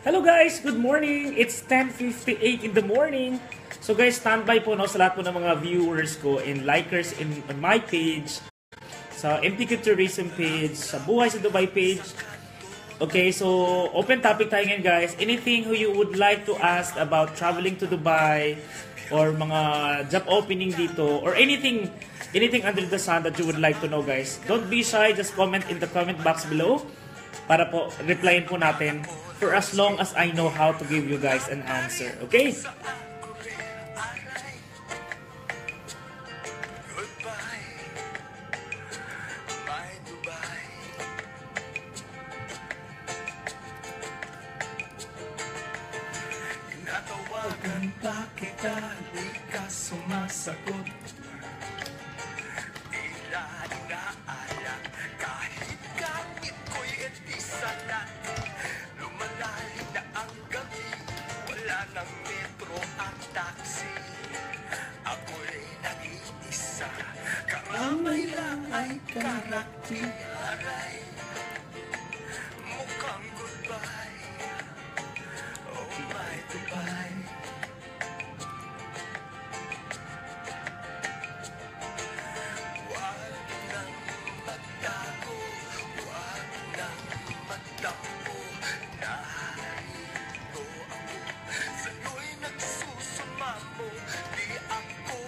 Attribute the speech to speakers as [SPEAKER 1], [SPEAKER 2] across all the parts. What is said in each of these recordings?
[SPEAKER 1] Hello guys, good morning. It's 10:58 in the morning. So guys, standby po no sa lahat po ng mga viewers ko and likers in on my page, sa MPQ Tourism page, sa Buhay sa Dubai page. Okay, so open topic tayo ngayon guys. Anything who you would like to ask about traveling to Dubai or mga job opening dito or anything anything under the sun that you would like to know guys. Don't be shy, just comment in the comment box below para po replyin po natin for as long as I know how to give you guys an answer. Okay?
[SPEAKER 2] Natawagan pa kita, di ka sumasagot Tila inaalam, karakti Aray, mukhang goodbye Oh my goodbye Wag nang magtago Wag nang magtampo Narito ako Sa'yo'y nagsusumamo Di ako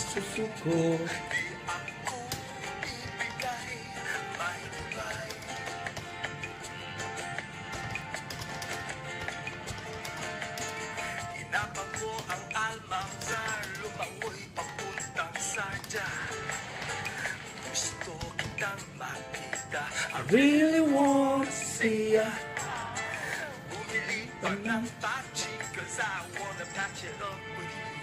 [SPEAKER 2] susuko I
[SPEAKER 1] Really want to see ya.
[SPEAKER 2] Bumili pa ng pachi Cause I wanna patch it up with you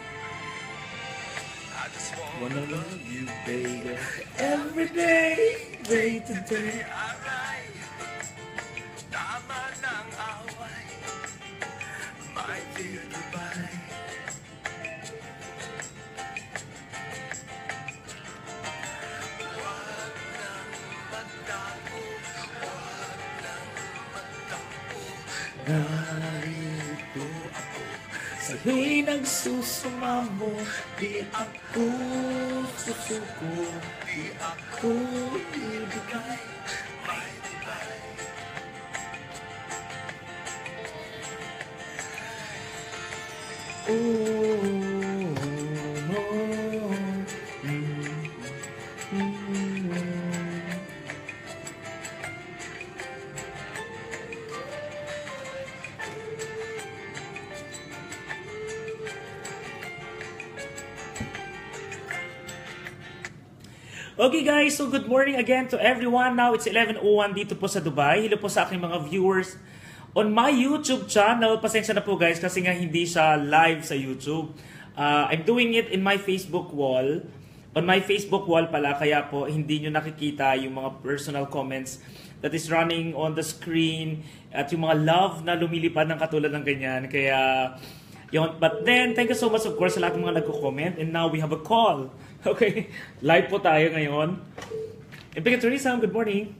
[SPEAKER 2] I just wanna love you, baby
[SPEAKER 1] Every day, day to day. Sa'yo'y nagsusumamo Di ako susuko
[SPEAKER 2] Di ako
[SPEAKER 1] Ko ibigay.
[SPEAKER 2] May
[SPEAKER 1] Oh, oh, Okay guys, so good morning again to everyone. Now it's 11.01 dito po sa Dubai. Hello po sa aking mga viewers on my YouTube channel. Pasensya na po guys kasi nga hindi siya live sa YouTube. Uh, I'm doing it in my Facebook wall. On my Facebook wall pala, kaya po hindi nyo nakikita yung mga personal comments that is running on the screen at yung mga love na lumilipad ng katulad ng ganyan. Kaya, But then, thank you so much of course sa lahat mga nagko-comment. And now we have a call. Okay, live po tayo ngayon. Impika Teresa, good morning.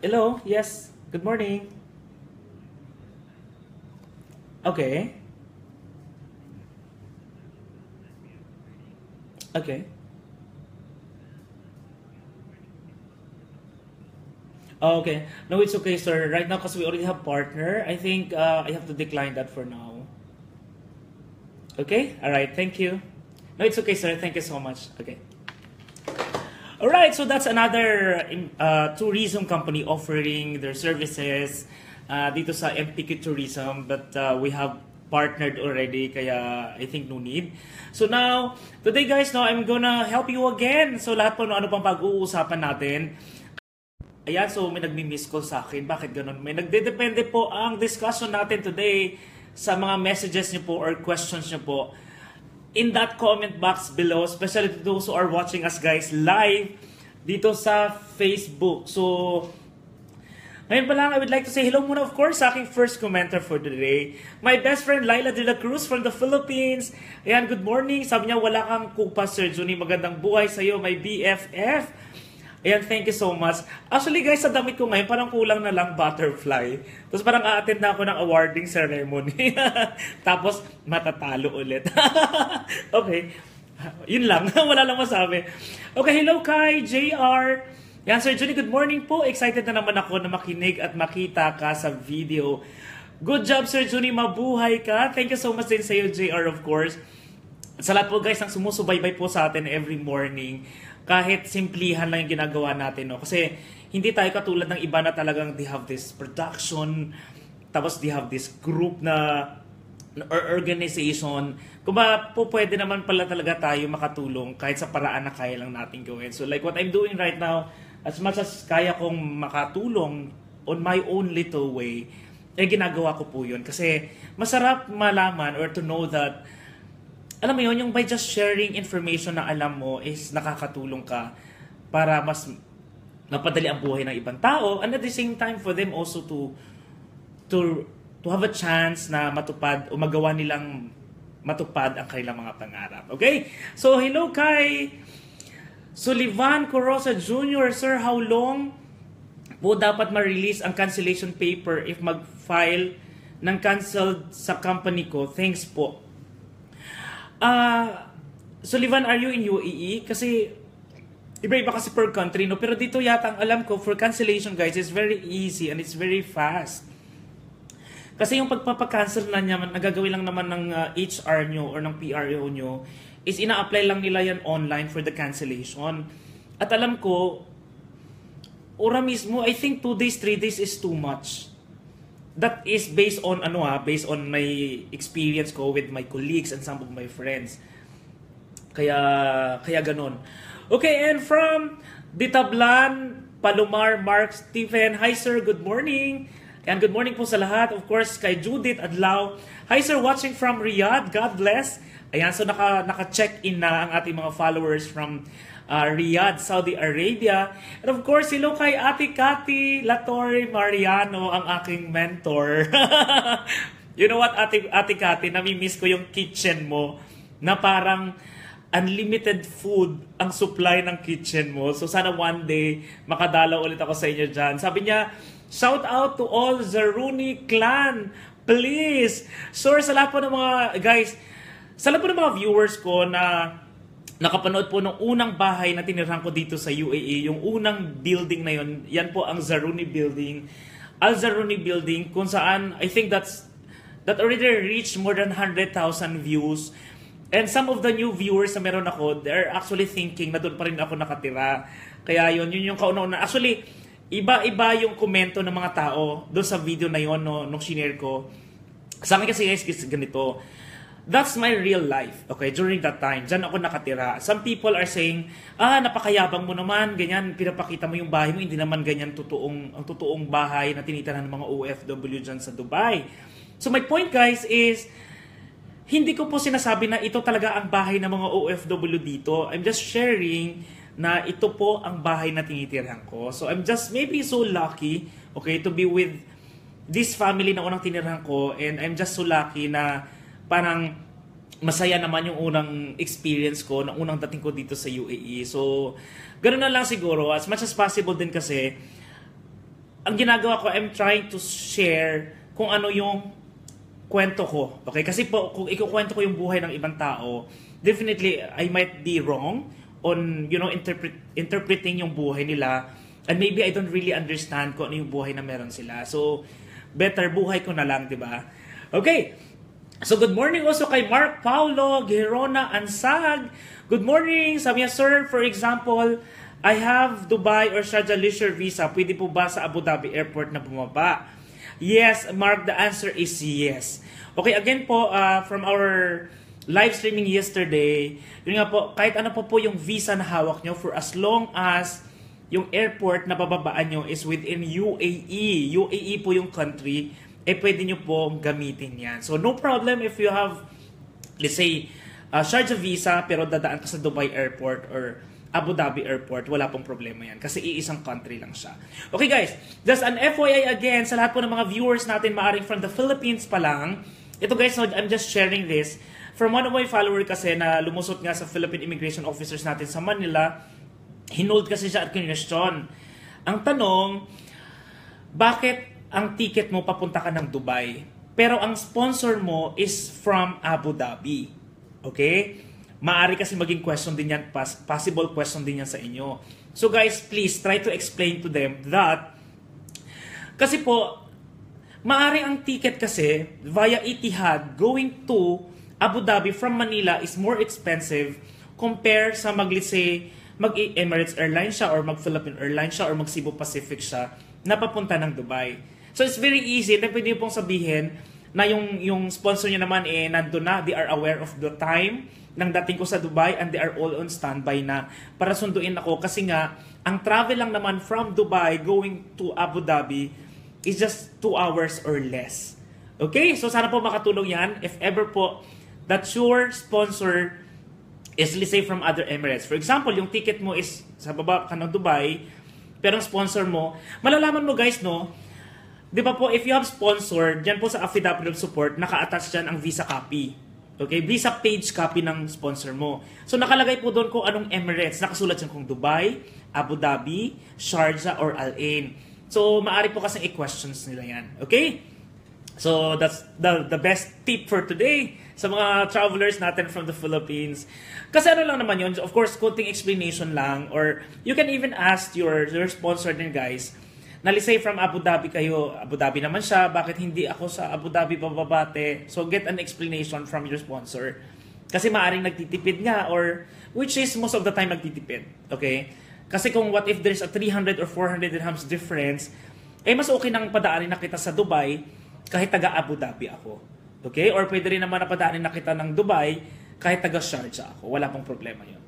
[SPEAKER 1] Hello, yes, good morning. Okay. Okay. Oh, okay. No, it's okay, sir. Right now, because we already have partner, I think uh, I have to decline that for now. Okay? All right. Thank you. No, it's okay, sir. Thank you so much. Okay. All right. So that's another uh, tourism company offering their services uh, dito sa MPQ Tourism, but uh, we have partnered already, kaya I think no need. So now, today guys, no, I'm gonna help you again. So lahat po no, ano pang pag-uusapan natin. Ayan, so may nagmi-miss call sa akin. Bakit ganun? May nagdedepende po ang discussion natin today sa mga messages niyo po or questions niyo po in that comment box below, especially to those who are watching us guys live dito sa Facebook. So, ngayon pa lang, I would like to say hello muna of course sa aking first commenter for today. My best friend Laila De La Cruz from the Philippines. Ayan, good morning. Sabi niya, wala kang kupa, Sir Juni. Magandang buhay sa'yo, my BFF. Ayan, thank you so much. Actually guys, sa damit ko ngayon, parang kulang na lang butterfly. Tapos parang a-attend na ako ng awarding ceremony. Tapos, matatalo ulit. okay. Yun lang. Wala lang masabi. Okay, hello kay JR. Yan, Sir Johnny, good morning po. Excited na naman ako na makinig at makita ka sa video. Good job, Sir Johnny. Mabuhay ka. Thank you so much din sa iyo, JR, of course. Sa lahat po guys, ang sumusubaybay po sa atin every morning kahit simplihan lang yung ginagawa natin, no? Kasi hindi tayo katulad ng iba na talagang they have this production, tapos they have this group na or organization. Kung ba po pwede naman pala talaga tayo makatulong kahit sa paraan na kaya lang natin gawin. So like what I'm doing right now, as much as kaya kong makatulong on my own little way, eh ginagawa ko po yun. Kasi masarap malaman or to know that alam mo yun, yung by just sharing information na alam mo is nakakatulong ka para mas mapadali ang buhay ng ibang tao and at the same time for them also to to to have a chance na matupad o magawa nilang matupad ang kanilang mga pangarap. Okay? So, hello kay Sullivan Corosa Jr. Sir, how long po dapat ma-release ang cancellation paper if mag-file ng canceled sa company ko? Thanks po. Ah, Sullivan, are you in UAE? Kasi iba-iba kasi per country, no? Pero dito yata ang alam ko, for cancellation, guys, is very easy and it's very fast. Kasi yung pagpapakancel na niya, nagagawin lang naman ng uh, HR nyo or ng PRO nyo, is ina-apply lang nila yan online for the cancellation. At alam ko, ora mismo, I think 2 days, 3 days is too much. That is based on ano ha, based on my experience ko with my colleagues and some of my friends. Kaya kaya ganon. Okay, and from Ditablan, Palomar, Mark, Stephen. Hi sir, good morning. And good morning po sa lahat. Of course, kay Judith Adlaw. Hi sir, watching from Riyadh. God bless. Ayan, so naka, naka-check-in na ang ating mga followers from uh, Riyadh, Saudi Arabia. And of course, hello kay Ate Cathy Latorre Mariano, ang aking mentor. you know what, Ate, Ate Cathy, nami-miss ko yung kitchen mo na parang unlimited food ang supply ng kitchen mo. So sana one day makadalaw ulit ako sa inyo dyan. Sabi niya, shout out to all Zaruni clan. Please! Sure, sa lahat po ng mga, guys, sa lahat po ng mga viewers ko na nakapanood po ng unang bahay na tinirhan ko dito sa UAE, yung unang building na yon, yan po ang Zaruni Building. Al Zaruni Building kung saan I think that's that already reached more than 100,000 views. And some of the new viewers na meron ako, they're actually thinking na doon pa rin ako nakatira. Kaya yun, yun yung kauna-una. Actually, iba-iba yung komento ng mga tao doon sa video na yon no, nung shinare ko. Sa akin kasi guys, ganito That's my real life, okay, during that time. Diyan ako nakatira. Some people are saying, ah, napakayabang mo naman, ganyan, pinapakita mo yung bahay mo, hindi naman ganyan totoong, ang totoong bahay na tinitirahan ng mga OFW dyan sa Dubai. So my point guys is, hindi ko po sinasabi na ito talaga ang bahay ng mga OFW dito. I'm just sharing na ito po ang bahay na tinitirahan ko. So I'm just maybe so lucky, okay, to be with this family na unang tinirahan ko and I'm just so lucky na parang masaya naman yung unang experience ko, ng unang dating ko dito sa UAE. So, ganoon na lang siguro. As much as possible din kasi, ang ginagawa ko, I'm trying to share kung ano yung kwento ko. Okay? Kasi po, kung ikukwento ko yung buhay ng ibang tao, definitely, I might be wrong on, you know, interpret, interpreting yung buhay nila. And maybe I don't really understand kung ano yung buhay na meron sila. So, better buhay ko na lang, di ba? Okay. So good morning also kay Mark Paulo Gerona Ansag. Good morning. Sabi niya, sir, for example, I have Dubai or Sharjah leisure visa. Pwede po ba sa Abu Dhabi airport na bumaba? Yes, Mark, the answer is yes. Okay, again po, uh, from our live streaming yesterday, yun nga po, kahit ano po po yung visa na hawak nyo for as long as yung airport na bababaan nyo is within UAE. UAE po yung country eh pwede nyo pong gamitin yan. So no problem if you have, let's say, uh, Sharjah visa pero dadaan ka sa Dubai Airport or Abu Dhabi Airport, wala pong problema yan. Kasi iisang country lang siya. Okay guys, just an FYI again sa lahat po ng mga viewers natin maaring from the Philippines pa lang. Ito guys, so I'm just sharing this from one of my followers kasi na lumusot nga sa Philippine Immigration Officers natin sa Manila Hinold kasi siya at question. Ang tanong, bakit ang ticket mo papunta ka ng Dubai? Pero ang sponsor mo is from Abu Dhabi. Okay? Maari kasi maging question din yan, possible question din yan sa inyo. So guys, please try to explain to them that kasi po, maari ang ticket kasi via Etihad going to Abu Dhabi from Manila is more expensive compare sa mag let's say mag Emirates Airlines siya or mag Philippine Airlines siya or mag Cebu Pacific siya na papunta ng Dubai. So it's very easy na pwede pong sabihin na yung yung sponsor niya naman eh nandoon na, they are aware of the time ng dating ko sa Dubai and they are all on standby na para sunduin ako kasi nga ang travel lang naman from Dubai going to Abu Dhabi is just 2 hours or less. Okay? So sana po makatulong yan. If ever po that your sponsor is let's say from other Emirates. For example, yung ticket mo is sa baba ka ng Dubai, pero ang sponsor mo, malalaman mo guys no, Di ba po, if you have sponsor, dyan po sa affidavit of support, naka-attach dyan ang visa copy. Okay? Visa page copy ng sponsor mo. So, nakalagay po doon kung anong Emirates. Nakasulat dyan kung Dubai, Abu Dhabi, Sharjah, or Al Ain. So, maari po kasing i-questions nila yan. Okay? So, that's the, the best tip for today sa mga travelers natin from the Philippines. Kasi ano lang naman yun, of course, kunting explanation lang, or you can even ask your, your sponsor din guys, na say from Abu Dhabi kayo, Abu Dhabi naman siya, bakit hindi ako sa Abu Dhabi bababate? So get an explanation from your sponsor. Kasi maaring nagtitipid nga or which is most of the time nagtitipid. Okay? Kasi kung what if there's a 300 or 400 dirhams difference, eh mas okay nang padaanin na kita sa Dubai kahit taga Abu Dhabi ako. Okay? Or pwede rin naman na padaanin na kita ng Dubai kahit taga Sharjah ako. Wala pong problema yun.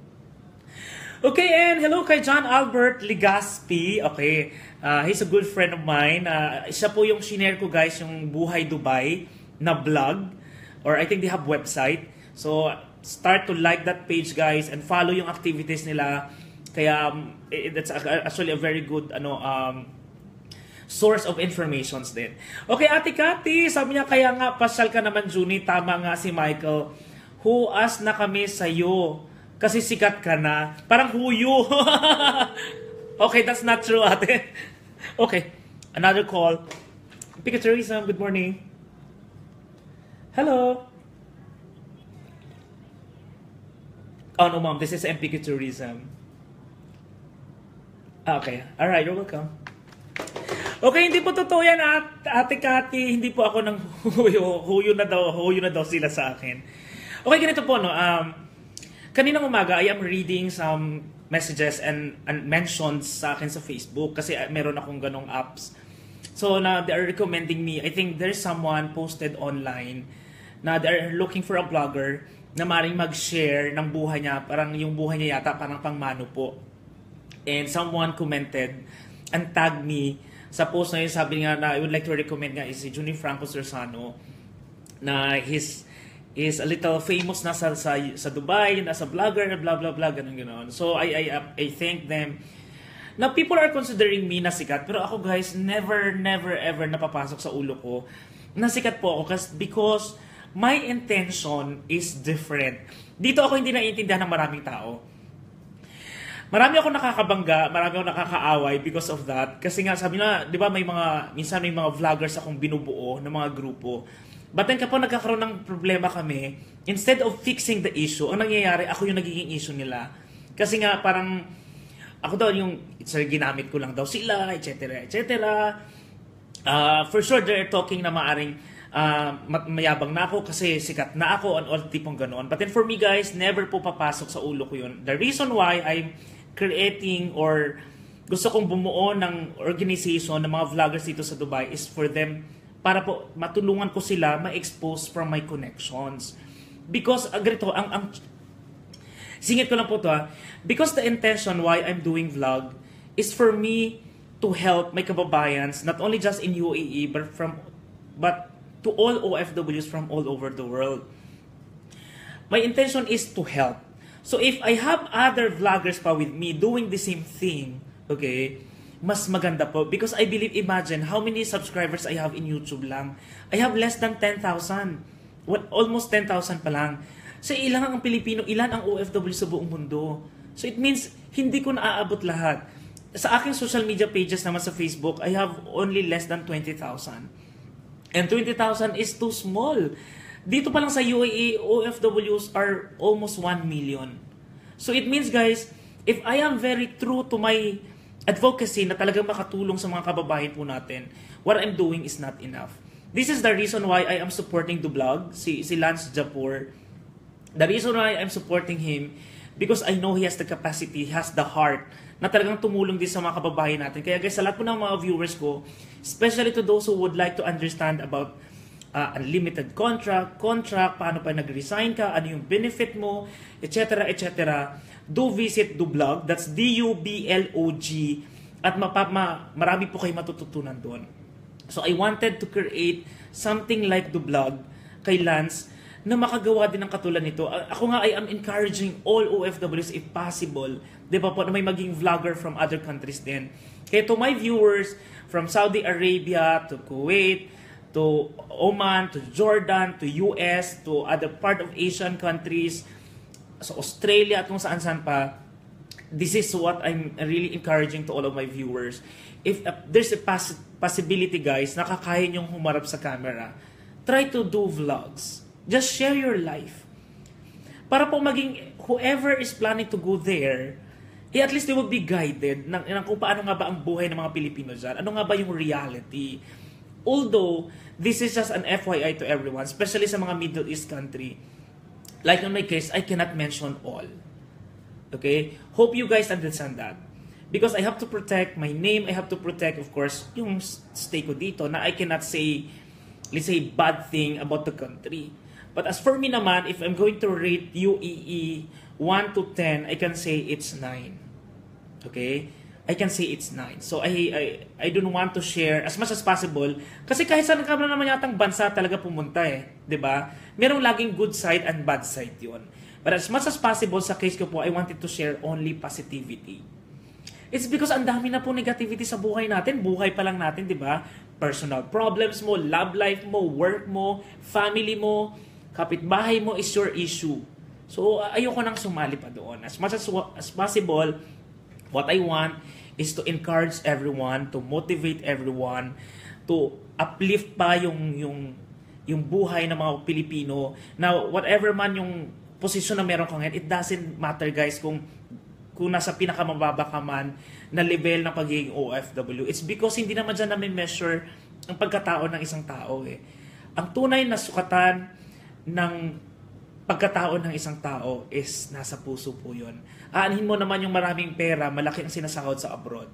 [SPEAKER 1] Okay, and hello kay John Albert Ligaspi. Okay, uh, he's a good friend of mine. Uh, siya po yung shinare ko guys, yung Buhay Dubai na vlog. Or I think they have website. So, start to like that page guys and follow yung activities nila. Kaya, um, that's actually a very good ano um, source of informations din. Okay, Ate Kati, sabi niya, kaya nga, pasyal ka naman, Juni. Tama nga si Michael. Huas na kami sa'yo kasi sikat ka na. Parang huyo. okay, that's not true, ate. okay, another call. Pika Teresa, good morning. Hello. Oh no, mom, this is Tourism. Okay, alright, you're welcome. Okay, hindi po totoo yan, at, Ate Kati. Hindi po ako nang huyo. Huyo na daw, huyo na daw sila sa akin. Okay, ganito po, no. Um, kaninang umaga, I am reading some messages and, and mentions sa akin sa Facebook kasi uh, meron akong ganong apps. So, na they are recommending me. I think there's someone posted online na they are looking for a blogger na maring mag-share ng buhay niya. Parang yung buhay niya yata parang pangmano po. And someone commented and tagged me sa post na yun. Sabi nga na I would like to recommend nga is si Juni Franco Sersano na his is a little famous na sa, sa, sa Dubai, nasa vlogger, blah, blah, blah, ganun, ganun. So, I, I, I thank them. Now, people are considering me na sikat, pero ako guys, never, never, ever napapasok sa ulo ko na sikat po ako kasi because my intention is different. Dito ako hindi naiintindihan ng maraming tao. Marami ako nakakabangga, marami ako nakakaaway because of that. Kasi nga, sabi na, di ba may mga, minsan may mga vloggers akong binubuo ng mga grupo But then kapag nagkakaroon ng problema kami, instead of fixing the issue, ang nangyayari, ako yung nagiging issue nila. Kasi nga parang, ako daw yung, sorry, ginamit ko lang daw sila, etc. etc. Uh, for sure, they're talking na maaring uh, mayabang na ako kasi sikat na ako and all tipong ganoon. But then for me guys, never po papasok sa ulo ko yun. The reason why I'm creating or gusto kong bumuo ng organization ng mga vloggers dito sa Dubai is for them para po matulungan ko sila ma-expose from my connections. Because, uh, ganito, ang, ang, singit ko lang po to ha, because the intention why I'm doing vlog is for me to help my kababayans, not only just in UAE, but from, but to all OFWs from all over the world. My intention is to help. So if I have other vloggers pa with me doing the same thing, okay, mas maganda po. Because I believe, imagine, how many subscribers I have in YouTube lang. I have less than 10,000. Well, almost 10,000 pa lang. So ilan ang Pilipino, ilan ang OFW sa buong mundo. So it means, hindi ko naaabot lahat. Sa aking social media pages naman sa Facebook, I have only less than 20,000. And 20,000 is too small. Dito pa lang sa UAE, OFWs are almost 1 million. So it means guys, if I am very true to my advocacy na talagang makatulong sa mga kababayan po natin, what I'm doing is not enough. This is the reason why I am supporting the blog, si, si Lance Japur. The reason why I'm supporting him, because I know he has the capacity, he has the heart, na talagang tumulong din sa mga kababayan natin. Kaya guys, sa lahat po ng mga viewers ko, especially to those who would like to understand about uh, unlimited contract, contract, paano pa nag-resign ka, ano yung benefit mo, etc., etc., do visit Dublog. That's D-U-B-L-O-G. At mapa, ma, marami po kayo matututunan doon. So I wanted to create something like Dublog kay Lance na makagawa din ng katulad nito. Ako nga, I am encouraging all OFWs if possible, di ba po, na may maging vlogger from other countries din. Kaya to my viewers from Saudi Arabia to Kuwait, to Oman, to Jordan, to US, to other part of Asian countries, sa Australia at kung saan-saan pa, this is what I'm really encouraging to all of my viewers. If uh, there's a poss- possibility guys, nakakaya nyong humarap sa camera, try to do vlogs. Just share your life. Para po maging whoever is planning to go there, eh at least they will be guided ng, ng kung paano nga ba ang buhay ng mga Pilipino dyan. Ano nga ba yung reality. Although, this is just an FYI to everyone, especially sa mga Middle East country. Like in my case, I cannot mention all. Okay? Hope you guys understand that. Because I have to protect my name, I have to protect, of course, yung stay ko dito na I cannot say, let's say, bad thing about the country. But as for me naman, if I'm going to rate UEE 1 to 10, I can say it's 9. Okay? I can say it's 9. So I, I, I don't want to share as much as possible. Kasi kahit saan ka naman yatang bansa talaga pumunta eh. ba? Diba? Merong laging good side and bad side yon. But as much as possible, sa case ko po, I wanted to share only positivity. It's because ang dami na po negativity sa buhay natin. Buhay pa lang natin, di ba? Personal problems mo, love life mo, work mo, family mo, kapitbahay mo is your issue. So, ayoko nang sumali pa doon. As much as, as possible, what I want is to encourage everyone, to motivate everyone, to uplift pa yung, yung, yung buhay ng mga Pilipino. Now, whatever man yung posisyon na meron ka ngayon, it doesn't matter guys kung kung nasa pinakamababa ka man na level ng pagiging OFW. It's because hindi naman dyan namin measure ang pagkatao ng isang tao eh. Ang tunay na sukatan ng pagkatao ng isang tao is nasa puso po yun. Aanhin mo naman yung maraming pera, malaki ang sinasahod sa abroad.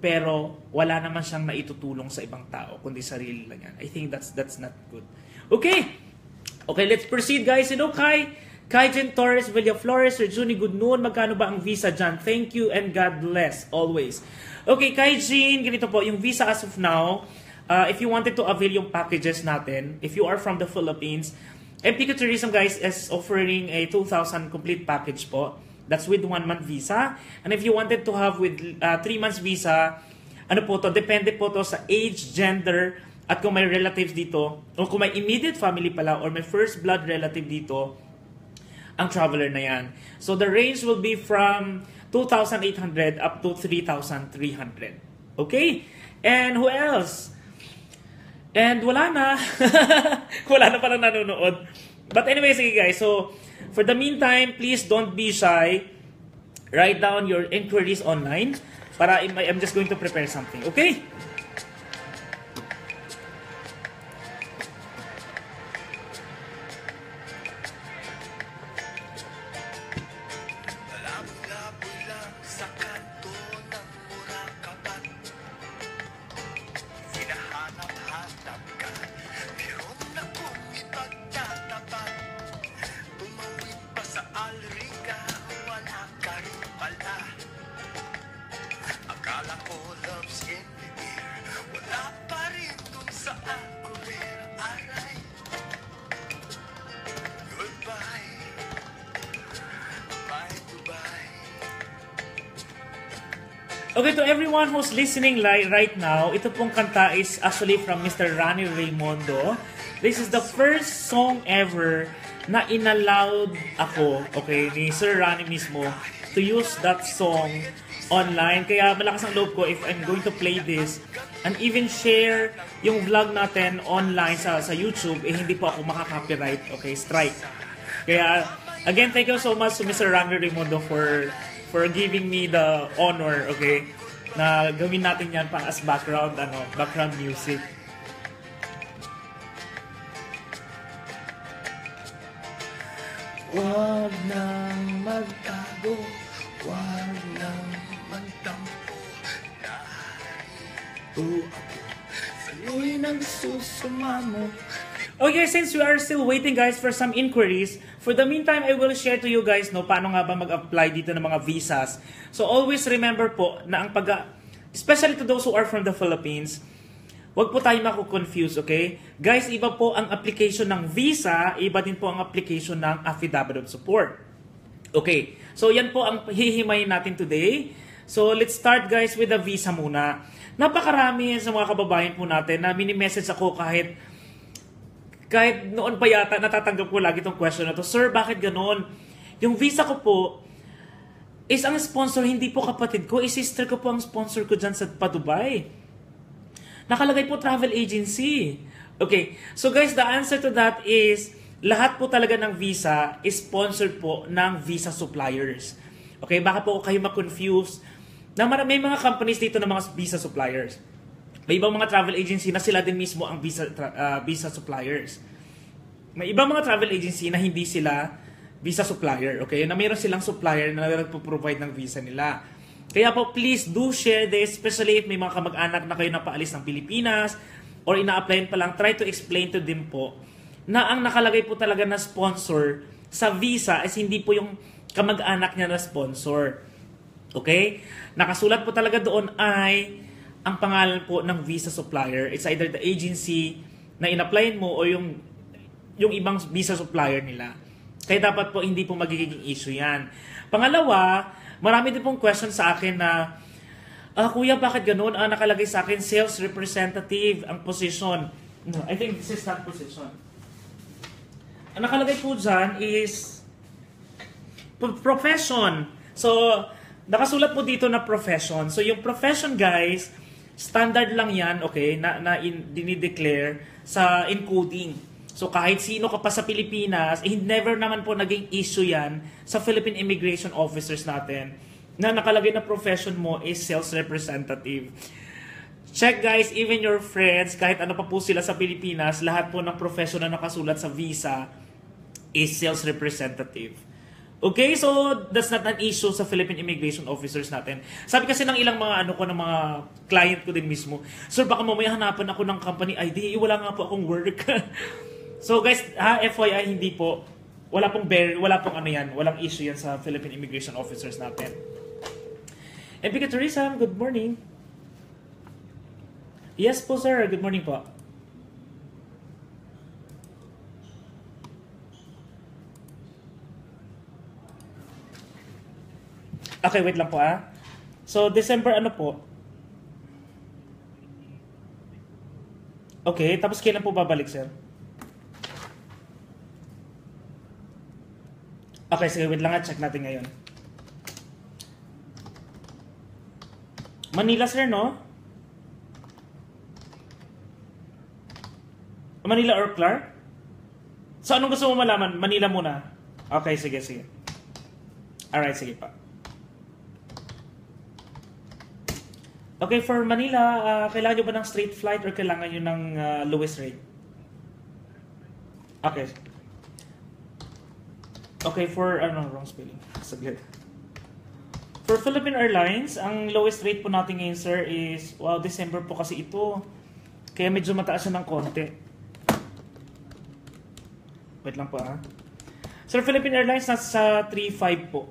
[SPEAKER 1] Pero wala naman siyang naitutulong sa ibang tao, kundi sarili lang yan. I think that's that's not good. Okay! Okay, let's proceed guys. Hello, Kai. Kai Jen Torres, Villaflores, Sir Juni, good noon. Magkano ba ang visa dyan? Thank you and God bless always. Okay, Kai Jean, ganito po, yung visa as of now, uh, if you wanted to avail yung packages natin, if you are from the Philippines, MPQ Tourism guys is offering a 2,000 complete package po. That's with one month visa. And if you wanted to have with uh, three months visa, ano po to, depende po to sa age, gender, at kung may relatives dito, o kung may immediate family pala, or may first blood relative dito, ang traveler na yan. So the range will be from 2,800 up to 3,300. Okay? And who else? And wala na. wala na parang nanonood. But anyway, sige guys. So, for the meantime, please don't be shy. Write down your inquiries online para I'm just going to prepare something. Okay? Okay, to everyone who's listening li- right now, ito pong kanta is actually from Mr. Rani Raymondo. This is the first song ever na inallowed ako, okay, ni Sir Rani mismo, to use that song online. Kaya malakas ang loob ko if I'm going to play this and even share yung vlog natin online sa sa YouTube, eh hindi po ako makaka-copyright, okay, strike. Kaya, again, thank you so much to Mr. Ranger Raimundo for for giving me the honor, okay, na gawin natin yan pang as background, ano, background music.
[SPEAKER 2] Huwag nang magtago, huwag nang magtampo Narito ako, sa'yo'y nagsusumamo
[SPEAKER 1] Okay, since we are still waiting guys for some inquiries, for the meantime, I will share to you guys no paano nga ba mag-apply dito ng mga visas. So always remember po na ang pag especially to those who are from the Philippines, Huwag po tayo mako-confuse, okay? Guys, iba po ang application ng visa, iba din po ang application ng affidavit of support. Okay, so yan po ang hihimayin natin today. So let's start guys with the visa muna. Napakarami sa mga kababayan po natin na mini-message ako kahit kahit noon pa yata natatanggap ko lagi itong question na to, Sir, bakit ganon? Yung visa ko po is ang sponsor, hindi po kapatid ko, is sister ko po ang sponsor ko dyan sa Padubay. Nakalagay po travel agency. Okay, so guys, the answer to that is lahat po talaga ng visa is sponsored po ng visa suppliers. Okay, baka po kayo ma-confuse na may mga companies dito na mga visa suppliers. May ibang mga travel agency na sila din mismo ang visa uh, visa suppliers. May ibang mga travel agency na hindi sila visa supplier, okay? Na mayroon silang supplier na nagpo-provide ng visa nila. Kaya po, please do share this, especially if may mga kamag-anak na kayo na paalis ng Pilipinas or ina-applyan pa lang, try to explain to them po na ang nakalagay po talaga na sponsor sa visa is hindi po yung kamag-anak niya na sponsor. Okay? Nakasulat po talaga doon ay ang pangalan po ng visa supplier. It's either the agency na in-applyan mo o yung yung ibang visa supplier nila. Kaya dapat po hindi po magiging issue yan. Pangalawa, Marami din pong question sa akin na, ah, kuya, bakit ganun? Ah, nakalagay sa akin, sales representative ang position. No, I think this is not position. Ang nakalagay po dyan is profession. So, nakasulat po dito na profession. So, yung profession, guys, standard lang yan, okay, na, na in, dinideclare sa encoding. So kahit sino ka pa sa Pilipinas, eh, never naman po naging issue yan sa Philippine Immigration Officers natin na nakalagay na profession mo is sales representative. Check guys, even your friends, kahit ano pa po sila sa Pilipinas, lahat po ng profession na nakasulat sa visa is sales representative. Okay, so that's not an issue sa Philippine Immigration Officers natin. Sabi kasi ng ilang mga ano ko ng mga client ko din mismo, Sir, baka mamaya hanapan ako ng company ID, eh, wala nga po akong work. So guys, ha, FYI, hindi po, wala pong bear, wala pong ano yan, walang issue yan sa Philippine Immigration Officers natin. Epika Teresa, good morning. Yes po sir, good morning po. Okay, wait lang po ah. So, December ano po? Okay, tapos kailan po babalik sir? Okay, sige, wait lang nga. Check natin ngayon. Manila, sir, no? Manila or Clark? So, anong gusto mo malaman? Manila muna. Okay, sige, sige. Alright, sige pa. Okay, for Manila, uh, kailangan nyo ba ng straight flight or kailangan nyo ng uh, lowest rate? Okay. Okay, for, ano, wrong spelling. Saglit. For Philippine Airlines, ang lowest rate po natin ngayon, sir, is, wow, December po kasi ito. Kaya medyo mataas siya ng konti. Wait lang po, ah. Sir, Philippine Airlines, nasa 3.5 po.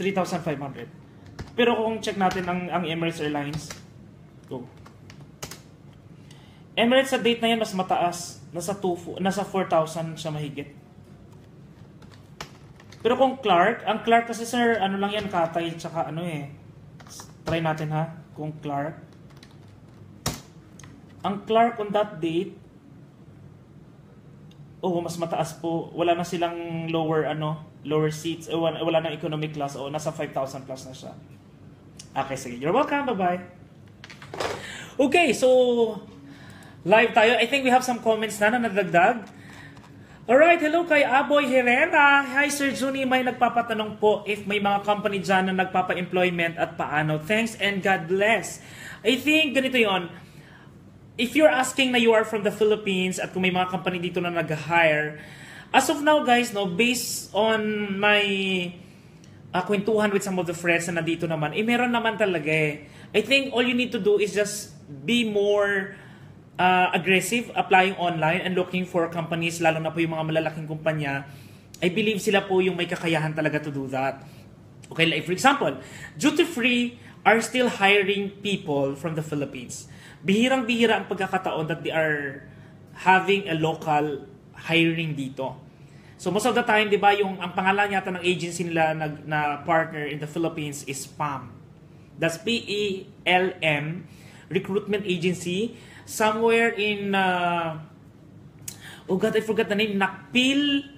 [SPEAKER 1] 3,500. Pero kung check natin ang, ang Emirates Airlines, go. Emirates sa date na yan, mas mataas. Nasa, 2, nasa 4,000 siya mahigit. Pero kung Clark, ang Clark kasi sir, ano lang yan, katay, tsaka ano eh. Try natin ha, kung Clark. Ang Clark on that date, oh, mas mataas po. Wala na silang lower ano, lower seats, eh, wala, wala ng economic class, o nasa 5,000 plus na siya. Okay, sige. You're welcome. Bye-bye. Okay, so live tayo. I think we have some comments na na nadagdag. Alright, hello kay Aboy Herrera. Hi Sir Juni, may nagpapatanong po if may mga company dyan na nagpapa-employment at paano. Thanks and God bless. I think ganito yon. If you're asking na you are from the Philippines at kung may mga company dito na nag-hire, as of now guys, no, based on my uh, kwentuhan with some of the friends na nandito naman, eh meron naman talaga eh. I think all you need to do is just be more uh, aggressive applying online and looking for companies, lalo na po yung mga malalaking kumpanya, I believe sila po yung may kakayahan talaga to do that. Okay, like for example, duty free are still hiring people from the Philippines. Bihirang-bihira ang pagkakataon that they are having a local hiring dito. So most of the time, 'di ba, yung ang pangalan yata ng agency nila na, na partner in the Philippines is PAM. That's P E L M recruitment agency. Somewhere in uh, oh god I forgot the name Nakpil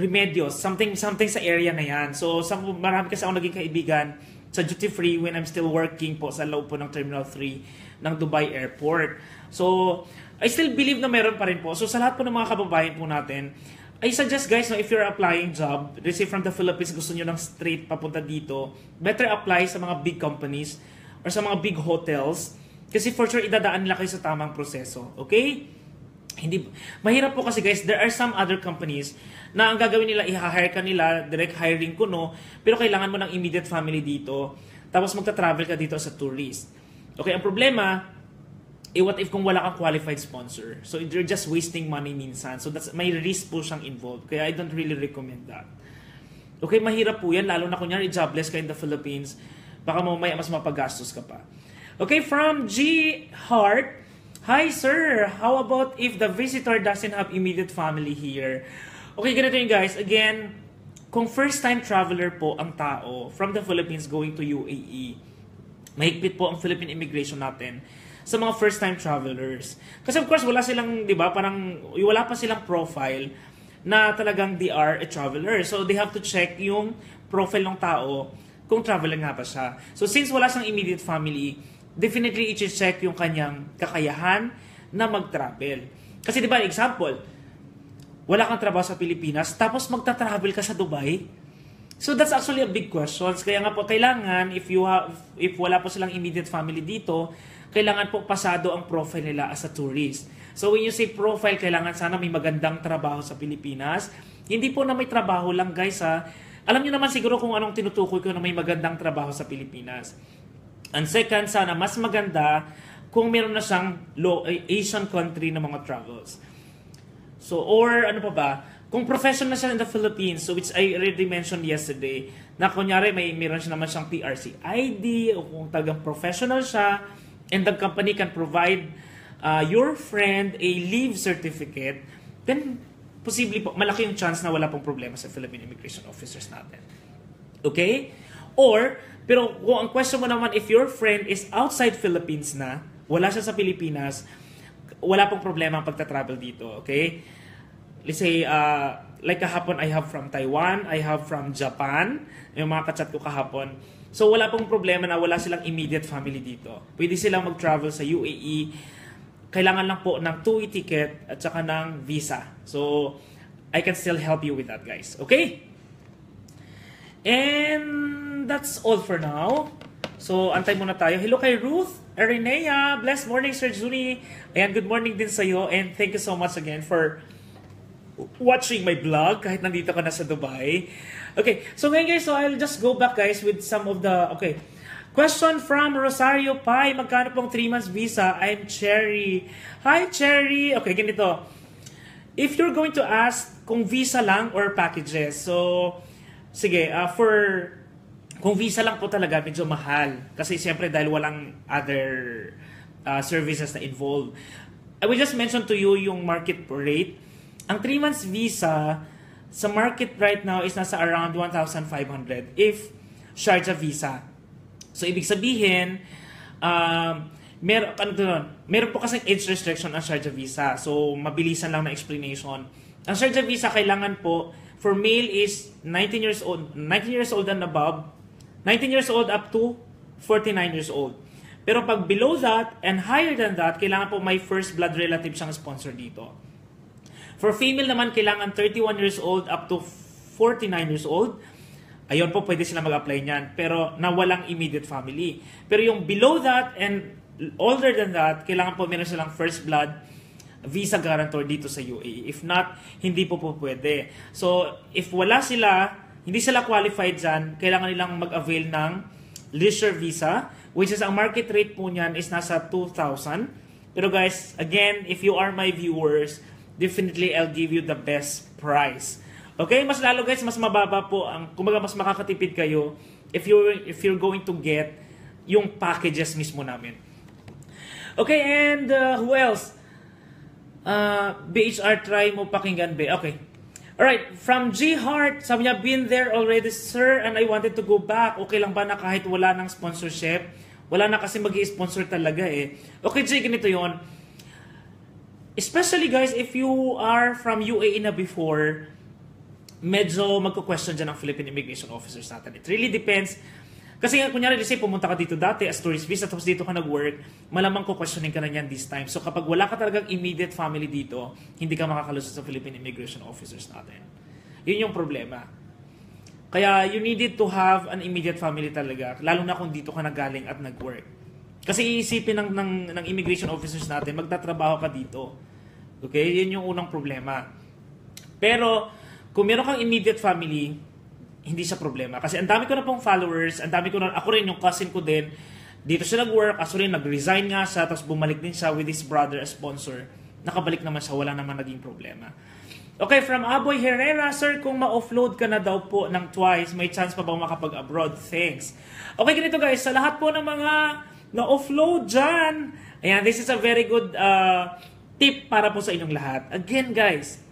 [SPEAKER 1] Remedios something something sa area na yan. So some, marami kasi ako naging kaibigan sa duty free when I'm still working po sa loob po ng Terminal 3 ng Dubai Airport. So I still believe na meron pa rin po. So sa lahat po ng mga kababayan po natin I suggest guys, no, if you're applying job, let's say from the Philippines, gusto nyo ng straight papunta dito, better apply sa mga big companies or sa mga big hotels kasi for sure, idadaan nila kayo sa tamang proseso. Okay? Hindi, mahirap po kasi guys, there are some other companies na ang gagawin nila, i-hire ka nila, direct hiring ko no, pero kailangan mo ng immediate family dito, tapos magta-travel ka dito sa tourist. Okay, ang problema, eh what if kung wala kang qualified sponsor? So you're just wasting money minsan. So that's may risk po siyang involved. Kaya I don't really recommend that. Okay, mahirap po yan, lalo na kunyari jobless ka in the Philippines, baka mamaya mas mapagastos ka pa. Okay, from G Heart. Hi sir, how about if the visitor doesn't have immediate family here? Okay, ganito yun guys. Again, kung first time traveler po ang tao from the Philippines going to UAE, mahigpit po ang Philippine immigration natin sa mga first time travelers. Kasi of course, wala silang, di ba, parang wala pa silang profile na talagang they are a traveler. So they have to check yung profile ng tao kung traveler nga ba siya. So since wala siyang immediate family, definitely i-check yung kanyang kakayahan na mag-travel. Kasi di ba, example, wala kang trabaho sa Pilipinas, tapos magta-travel ka sa Dubai. So that's actually a big question. Kaya nga po, kailangan, if you have, if wala po silang immediate family dito, kailangan po pasado ang profile nila as a tourist. So when you say profile, kailangan sana may magandang trabaho sa Pilipinas. Hindi po na may trabaho lang guys ha. Alam niyo naman siguro kung anong tinutukoy ko na may magandang trabaho sa Pilipinas. And second, sana mas maganda kung meron na siyang low, eh, Asian country na mga travels. So, or ano pa ba, kung professional na siya in the Philippines, so which I already mentioned yesterday, na kunyari may meron siya naman siyang PRC ID, o kung tagang professional siya, and the company can provide uh, your friend a leave certificate, then posible po, malaki yung chance na wala pong problema sa Philippine immigration officers natin. Okay? Or, pero kung ang question mo naman, if your friend is outside Philippines na, wala siya sa Pilipinas, wala pong problema ang pagta-travel dito, okay? Let's say, uh, like kahapon, I have from Taiwan, I have from Japan, yung mga kachat ko kahapon. So, wala pong problema na wala silang immediate family dito. Pwede silang mag-travel sa UAE. Kailangan lang po ng two-way ticket at saka ng visa. So, I can still help you with that, guys. Okay? And that's all for now. So, antay muna tayo. Hello kay Ruth Arenea. Blessed morning, Sir Juni. Ayan, good morning din sa iyo. And thank you so much again for watching my vlog kahit nandito ka na sa Dubai. Okay, so ngayon guys, so I'll just go back guys with some of the, okay. Question from Rosario Pai. Magkano pong 3 months visa? I'm Cherry. Hi, Cherry. Okay, ganito. If you're going to ask kung visa lang or packages, so, sige, uh, for kung visa lang po talaga, medyo mahal. Kasi siyempre dahil walang other uh, services na involved. I will just mention to you yung market rate. Ang 3 months visa sa market right now is nasa around 1,500 if Sharjah visa. So, ibig sabihin, um, meron, ano doon, meron po kasing age restriction ang Sharjah visa. So, mabilisan lang na explanation. Ang Sharjah visa, kailangan po For male is 19 years old, 19 years old and above, 19 years old up to 49 years old. Pero pag below that and higher than that, kailangan po may first blood relative siyang sponsor dito. For female naman, kailangan 31 years old up to 49 years old. Ayun po, pwede sila mag-apply niyan. Pero na walang immediate family. Pero yung below that and older than that, kailangan po meron silang first blood visa guarantor dito sa UAE. If not, hindi po po pwede. So, if wala sila, hindi sila qualified dyan, kailangan nilang mag-avail ng leisure visa, which is ang market rate po niyan is nasa 2,000. Pero guys, again, if you are my viewers, definitely I'll give you the best price. Okay, mas lalo guys, mas mababa po ang kumbaga mas makakatipid kayo if you if you're going to get yung packages mismo namin. Okay, and uh, who else? Uh, BHR try mo pakinggan be. Okay. Alright, from G Heart, sabi niya, been there already, sir, and I wanted to go back. Okay lang ba na kahit wala ng sponsorship? Wala na kasi mag sponsor talaga eh. Okay, G, ganito yon. Especially guys, if you are from UAE na before, medyo magko-question dyan ang Philippine immigration officers natin. It really depends. Kasi nga, kunyari, let's say, pumunta ka dito dati as tourist visa, tapos dito ka nag-work, malamang ko questioning ka na yan this time. So kapag wala ka talagang immediate family dito, hindi ka makakalusot sa Philippine immigration officers natin. Yun yung problema. Kaya you needed to have an immediate family talaga, lalo na kung dito ka nagaling at nag-work. Kasi iisipin ng, ng, ng immigration officers natin, magtatrabaho ka dito. Okay? Yun yung unang problema. Pero, kung meron kang immediate family, hindi siya problema. Kasi ang dami ko na pong followers, ang dami ko na, ako rin, yung cousin ko din, dito siya nag-work, aso rin, nag-resign nga siya, tapos bumalik din siya with his brother as sponsor. Nakabalik naman siya, wala naman naging problema. Okay, from Aboy Herrera, Sir, kung ma-offload ka na daw po ng twice, may chance pa bang makapag-abroad? Thanks. Okay, ganito guys, sa lahat po ng mga na-offload dyan, ayan, this is a very good uh, tip para po sa inyong lahat. Again guys,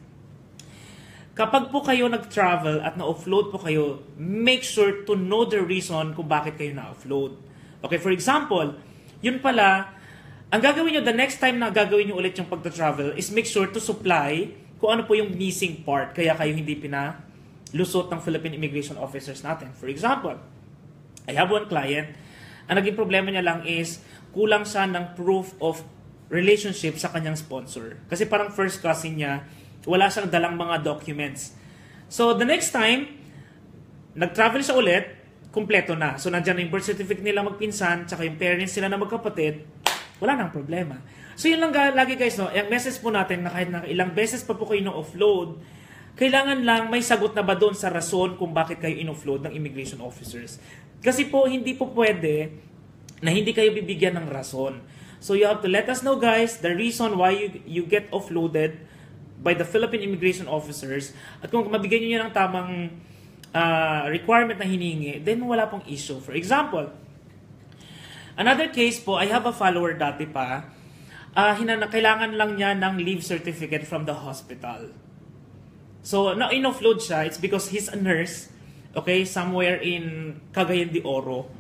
[SPEAKER 1] Kapag po kayo nag-travel at na-offload po kayo, make sure to know the reason kung bakit kayo na-offload. Okay, for example, yun pala, ang gagawin nyo the next time na gagawin nyo ulit yung pagta-travel is make sure to supply kung ano po yung missing part kaya kayo hindi pinalusot ng Philippine immigration officers natin. For example, I have one client, ang naging problema niya lang is kulang siya ng proof of relationship sa kanyang sponsor. Kasi parang first cousin niya, wala siyang dalang mga documents. So, the next time, nag-travel siya ulit, kumpleto na. So, nandyan na yung birth certificate nila magpinsan, tsaka yung parents nila na magkapatid, wala nang problema. So, yun lang lagi guys, no? Yung message po natin na kahit na ilang beses pa po kayo na-offload, kailangan lang may sagot na ba doon sa rason kung bakit kayo in-offload ng immigration officers. Kasi po, hindi po pwede na hindi kayo bibigyan ng rason. So, you have to let us know guys, the reason why you, you get offloaded, by the Philippine immigration officers at kung mabigyan niyo ng tamang uh, requirement na hiningi, then wala pong issue. For example, another case po, I have a follower dati pa, uh, hinana, kailangan lang niya ng leave certificate from the hospital. So, na in-offload siya, it's because he's a nurse, okay, somewhere in Cagayan de Oro.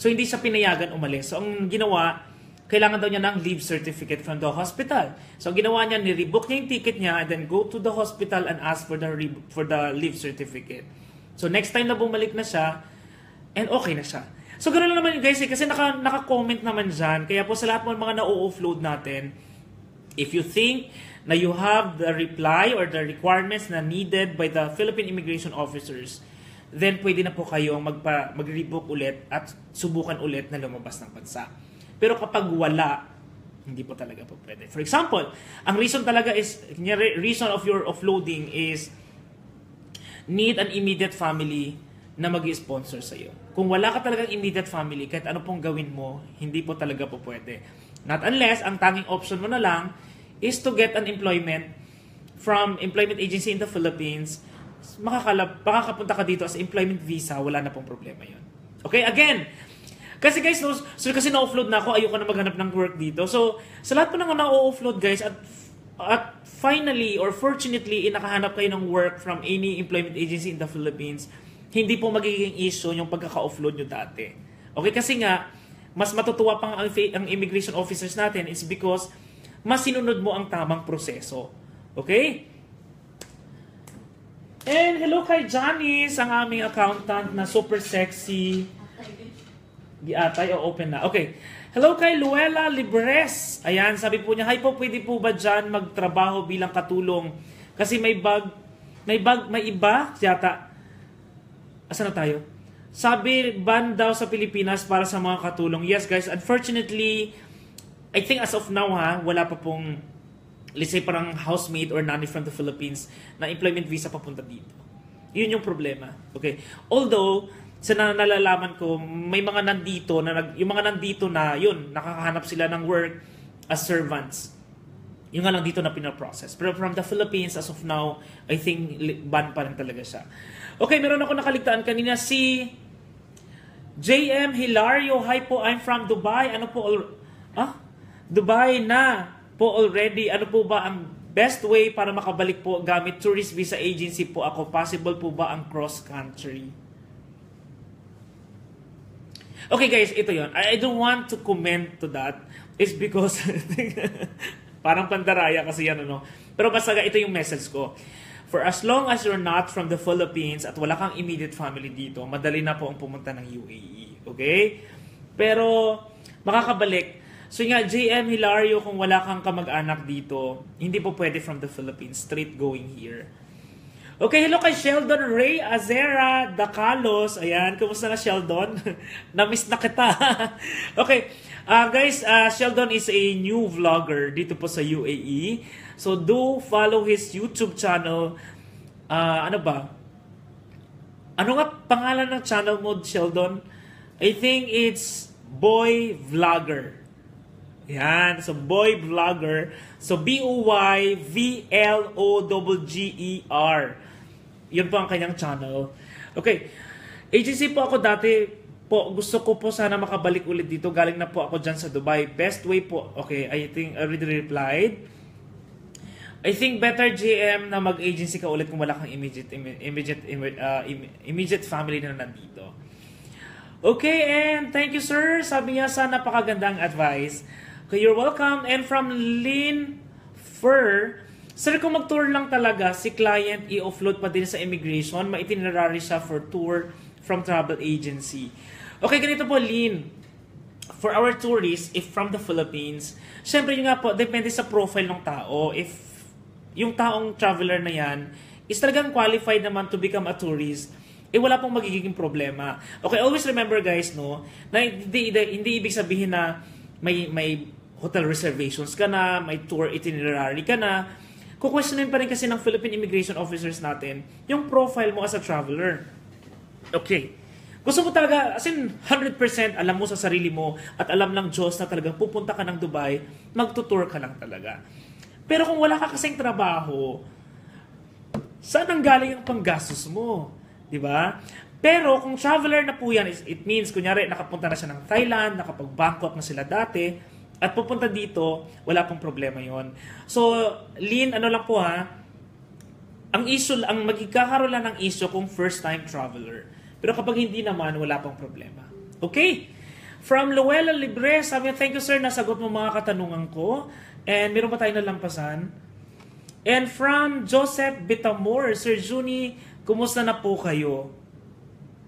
[SPEAKER 1] So, hindi siya pinayagan umalis. So, ang ginawa, kailangan daw niya ng leave certificate from the hospital. So, ginawa niya, ni-rebook niya yung ticket niya and then go to the hospital and ask for the, for the leave certificate. So, next time na bumalik na siya, and okay na siya. So, ganoon naman guys, eh, kasi naka, naka-comment naman dyan. Kaya po sa lahat ng mga na-offload natin, if you think na you have the reply or the requirements na needed by the Philippine immigration officers, then pwede na po kayo magpa, mag-rebook ulit at subukan ulit na lumabas ng bansa. Pero kapag wala, hindi po talaga po pwede. For example, ang reason talaga is, reason of your offloading is need an immediate family na mag sponsor sa iyo. Kung wala ka talagang immediate family, kahit ano pong gawin mo, hindi po talaga po pwede. Not unless, ang tanging option mo na lang is to get an employment from employment agency in the Philippines, makakalap, makakapunta ka dito as employment visa, wala na pong problema yon. Okay, again, kasi guys, no, so kasi na-offload na ako, ayoko na maghanap ng work dito. So, sa lahat po ng na-offload guys, at at finally or fortunately, inakahanap kayo ng work from any employment agency in the Philippines, hindi po magiging issue yung pagkaka-offload nyo dati. Okay, kasi nga, mas matutuwa pang ang, ang immigration officers natin is because mas sinunod mo ang tamang proseso. Okay? And hello kay Janice, ang aming accountant na super sexy. Di atay o open na. Okay. Hello kay Luella Libres. Ayan, sabi po niya, Hi po, pwede po ba dyan magtrabaho bilang katulong? Kasi may bag, may bag, may iba yata. Asa na tayo? Sabi, ban daw sa Pilipinas para sa mga katulong. Yes guys, unfortunately, I think as of now ha, wala pa pong let's say parang housemate or nanny from the Philippines na employment visa papunta dito. Yun yung problema. Okay. Although, sa na nalalaman ko, may mga nandito na nag, yung mga nandito na yun, nakakahanap sila ng work as servants. Yung nga lang dito na pinaprocess. Pero from the Philippines, as of now, I think ban pa rin talaga siya. Okay, meron ako nakaligtaan kanina si JM Hilario. Hi po, I'm from Dubai. Ano po? Ah? Dubai na po already. Ano po ba ang best way para makabalik po gamit tourist visa agency po ako? Possible po ba ang cross country? Okay guys, ito yon. I, I don't want to comment to that. It's because parang pandaraya kasi yan ano. Pero basta ito yung message ko. For as long as you're not from the Philippines at wala kang immediate family dito, madali na po ang pumunta ng UAE. Okay? Pero makakabalik. So nga, JM Hilario, kung wala kang kamag-anak dito, hindi po pwede from the Philippines. Straight going here. Okay, hello kay Sheldon Ray Azera Dacalos. Ayan, kumusta na Sheldon? Na-miss na kita. okay, uh, guys, uh, Sheldon is a new vlogger dito po sa UAE. So do follow his YouTube channel. Uh, ano ba? Ano nga pangalan ng channel mo, Sheldon? I think it's Boy Vlogger. Yan. So, Boy Vlogger. So, B-O-Y-V-L-O-G-G-E-R. Yun po ang kanyang channel. Okay. Agency po ako dati po, gusto ko po sana makabalik ulit dito. Galing na po ako dyan sa Dubai. Best way po, okay, I think I already replied. I think better GM na mag-agency ka ulit kung wala kang immediate immediate uh, immediate family na nandito. Okay, and thank you sir. Sabi niya sa napakagandang advice. Okay, you're welcome. And from Lynn Fur, Sir, kung mag-tour lang talaga, si client i-offload pa din sa immigration, ma-itinerary siya for tour from travel agency. Okay, ganito po, Lynn. For our tourists, if from the Philippines, syempre yun nga po, depende sa profile ng tao. If yung taong traveler na yan is talagang qualified naman to become a tourist, eh wala pong magiging problema. Okay, always remember guys, no, na hindi, hindi, hindi ibig sabihin na may, may hotel reservations ka na, may tour itinerary ka na, kukwestiyonin pa rin kasi ng Philippine immigration officers natin yung profile mo as a traveler. Okay. Gusto mo talaga, as in 100% alam mo sa sarili mo at alam ng Diyos na talagang pupunta ka ng Dubai, magtutour ka lang talaga. Pero kung wala ka kasing trabaho, saan ang galing ang panggastos mo? Di ba? Pero kung traveler na po yan, it means, kunyari, nakapunta na siya ng Thailand, nakapag-Bangkok na sila dati, at pupunta dito, wala pong problema yon. So, Lin, ano lang po ha, ang issue, ang magkakaroon lang ng issue kung first time traveler. Pero kapag hindi naman, wala pong problema. Okay? From Luella Libre, sabi thank you sir, nasagot mo mga katanungan ko. And meron pa tayo nalampasan. And from Joseph Bitamor, Sir Juni, kumusta na po kayo?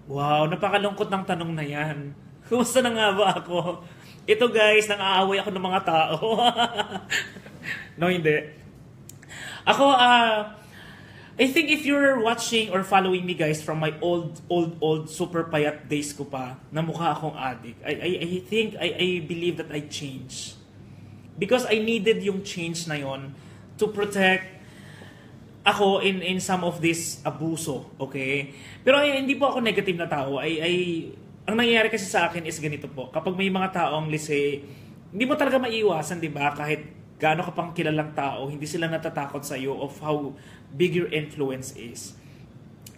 [SPEAKER 1] Wow, napakalungkot ng tanong na yan. Kumusta na nga ba ako? Ito guys, nang aaway ako ng mga tao. no, hindi. Ako, uh, I think if you're watching or following me guys from my old, old, old super payat days ko pa, na mukha akong addict, I, I, I think, I, I believe that I changed. Because I needed yung change na yon to protect ako in in some of this abuso, okay? Pero ay, hindi po ako negative na tao. I, I ang nangyayari kasi sa akin is ganito po. Kapag may mga taong, let's say, hindi mo talaga maiiwasan, di ba? Kahit gaano ka pang kilalang tao, hindi sila natatakot sa iyo of how big your influence is.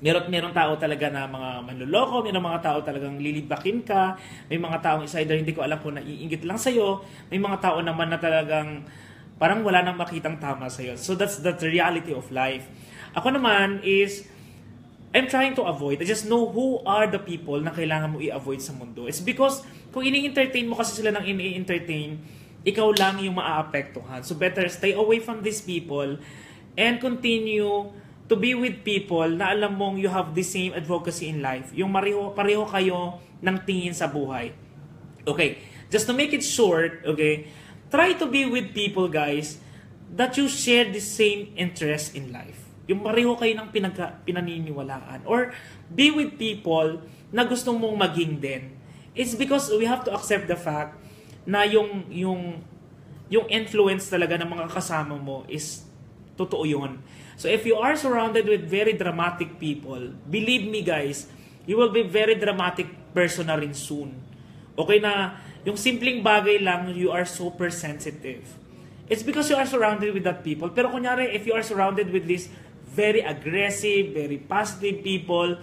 [SPEAKER 1] Meron, meron tao talaga na mga manluloko, meron mga tao talagang lilibakin ka, may mga taong isa either hindi ko alam kung naiingit lang sa'yo, may mga tao naman na talagang parang wala nang makitang tama sa'yo. So that's, that's the reality of life. Ako naman is, I'm trying to avoid. I just know who are the people na kailangan mo i-avoid sa mundo. It's because kung ini-entertain mo kasi sila ng ini-entertain, ikaw lang yung maaapektuhan. So better stay away from these people and continue to be with people na alam mong you have the same advocacy in life. Yung mareho, pareho kayo ng tingin sa buhay. Okay, just to make it short, okay, try to be with people, guys, that you share the same interest in life. Yung pareho kayo ng pinagka, pinaniniwalaan. Or be with people na gusto mong maging din. It's because we have to accept the fact na yung yung yung influence talaga ng mga kasama mo is totoo yun. So if you are surrounded with very dramatic people, believe me guys, you will be very dramatic person na rin soon. Okay na, yung simpleng bagay lang, you are super sensitive. It's because you are surrounded with that people. Pero kunyari, if you are surrounded with this very aggressive, very positive people,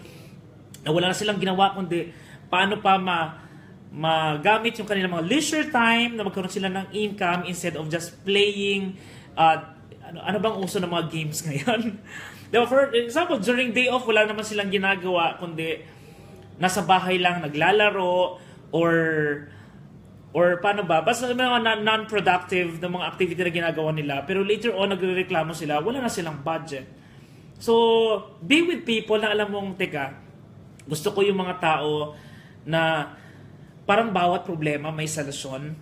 [SPEAKER 1] na wala na silang ginawa kundi paano pa ma magamit yung kanilang mga leisure time na magkaroon sila ng income instead of just playing uh, ano, ano bang uso ng mga games ngayon? diba, for example, during day off, wala naman silang ginagawa, kundi nasa bahay lang naglalaro or or paano ba? Basta mga non-productive na mga activity na ginagawa nila. Pero later on, nagre-reklamo sila, wala na silang budget. So, be with people na alam mong, teka, gusto ko yung mga tao na parang bawat problema may solusyon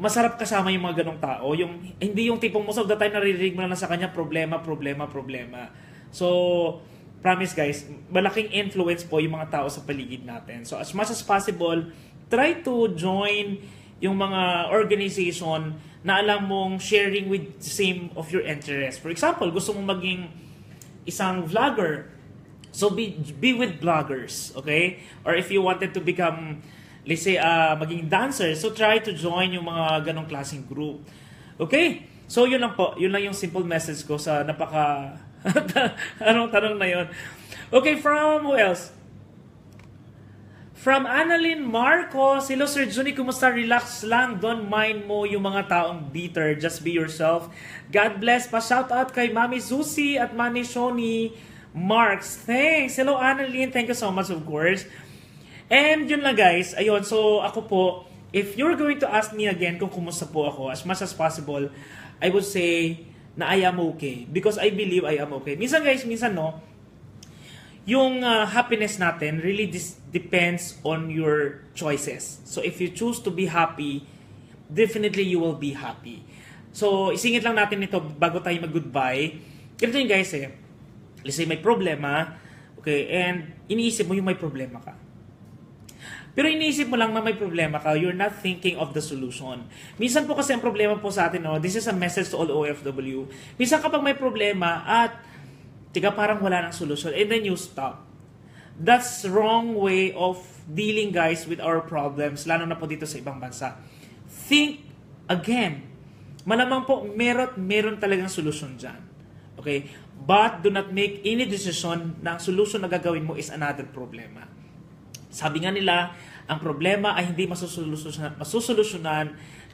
[SPEAKER 1] masarap kasama yung mga ganong tao. Yung, hindi yung tipong most of the time naririnig mo na lang sa kanya, problema, problema, problema. So, promise guys, malaking influence po yung mga tao sa paligid natin. So, as much as possible, try to join yung mga organization na alam mong sharing with same of your interest. For example, gusto mong maging isang vlogger, so be, be with bloggers, okay? Or if you wanted to become let's say, uh, maging dancer. So, try to join yung mga ganong klaseng group. Okay? So, yun lang po. Yun lang yung simple message ko sa napaka... anong tanong na yun? Okay, from who else? From Annalyn Marcos, hello Sir Juni, kumusta? Relax lang, don't mind mo yung mga taong bitter, just be yourself. God bless, pa-shout out kay Mami Susie at Mami Shoni Marks. Thanks! Hello Annalyn, thank you so much of course. And yun lang guys, ayun, so ako po, if you're going to ask me again kung kumusta po ako, as much as possible, I would say na I am okay. Because I believe I am okay. Minsan guys, minsan no, yung uh, happiness natin really dis- depends on your choices. So if you choose to be happy, definitely you will be happy. So isingit lang natin ito bago tayo mag-goodbye. Ganito yung guys eh, let's say may problema, okay, and iniisip mo yung may problema ka. Pero iniisip mo lang na may problema ka, you're not thinking of the solution. Minsan po kasi ang problema po sa atin, no, this is a message to all OFW. Minsan kapag may problema at tiga parang wala ng solution, and then you stop. That's wrong way of dealing guys with our problems, lalo na po dito sa ibang bansa. Think again. Malamang po, meron, meron talagang solusyon dyan. Okay? But do not make any decision na ang solution na gagawin mo is another problema. Sabi nga nila, ang problema ay hindi masusolusyonan, masusolusyonan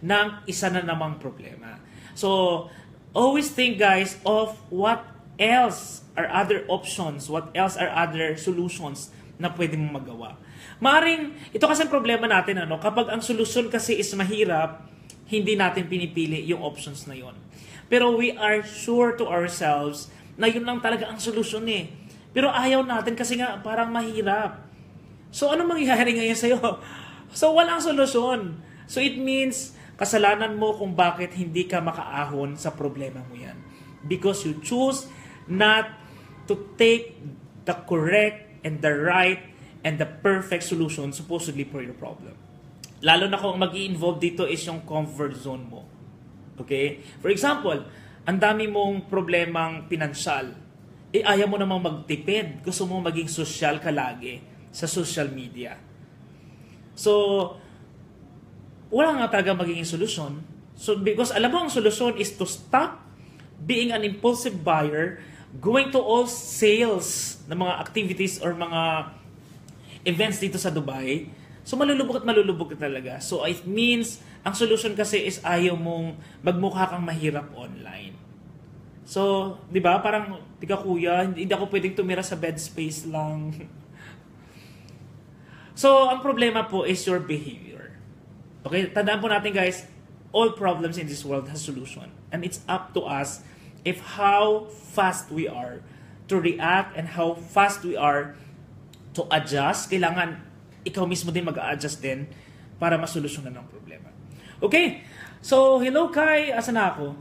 [SPEAKER 1] ng isa na namang problema. So, always think guys of what else are other options, what else are other solutions na pwede mong magawa. Maring, ito kasi ang problema natin, ano, kapag ang solusyon kasi is mahirap, hindi natin pinipili yung options na yon. Pero we are sure to ourselves na yun lang talaga ang solusyon eh. Pero ayaw natin kasi nga parang mahirap. So, ano mangyayari ngayon sa'yo? So, walang solusyon. So, it means, kasalanan mo kung bakit hindi ka makaahon sa problema mo yan. Because you choose not to take the correct and the right and the perfect solution supposedly for your problem. Lalo na kung mag involve dito is yung comfort zone mo. Okay? For example, ang dami mong problemang pinansyal. Eh, ayaw mo namang magtipid. Gusto mo maging social ka lagi sa social media. So, wala nga talaga magiging solusyon. So, because alam mo ang solusyon is to stop being an impulsive buyer, going to all sales ng mga activities or mga events dito sa Dubai. So, malulubog at malulubog ka talaga. So, it means, ang solution kasi is ayaw mong magmukha kang mahirap online. So, di ba, parang, tiga kuya, hindi ako pwedeng tumira sa bed space lang. So, ang problema po is your behavior. Okay, tandaan po natin guys, all problems in this world has solution. And it's up to us if how fast we are to react and how fast we are to adjust. Kailangan ikaw mismo din mag-adjust din para masolusyonan ang problema. Okay, so hello Kai, asa na ako?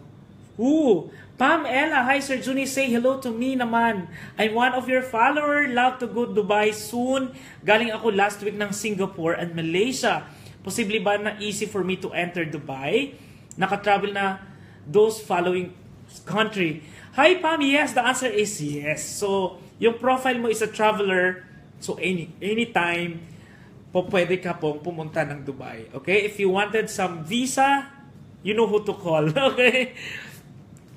[SPEAKER 1] Ooh, Pam Ella, hi Sir Juni, say hello to me naman. I'm one of your follower, love to go Dubai soon. Galing ako last week ng Singapore and Malaysia. Posible ba na easy for me to enter Dubai? Naka-travel na those following country. Hi Pam, yes, the answer is yes. So, yung profile mo is a traveler, so any anytime, po pwede ka pong pumunta ng Dubai. Okay? If you wanted some visa, you know who to call. Okay?